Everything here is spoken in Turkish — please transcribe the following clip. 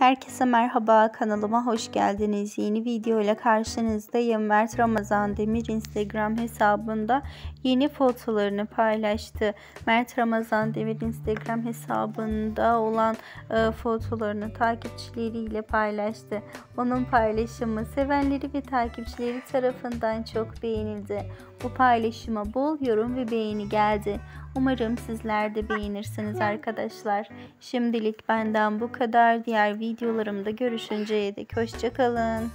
Herkese merhaba kanalıma hoş geldiniz. Yeni video ile karşınızdayım. Mert Ramazan Demir Instagram hesabında yeni fotolarını paylaştı. Mert Ramazan Demir Instagram hesabında olan e, fotolarını takipçileriyle paylaştı. Onun paylaşımı sevenleri ve takipçileri tarafından çok beğenildi. Bu paylaşıma bol yorum ve beğeni geldi. Umarım sizler de beğenirsiniz arkadaşlar. Şimdilik benden bu kadar. Diğer videolarımda görüşünceye dek hoşçakalın.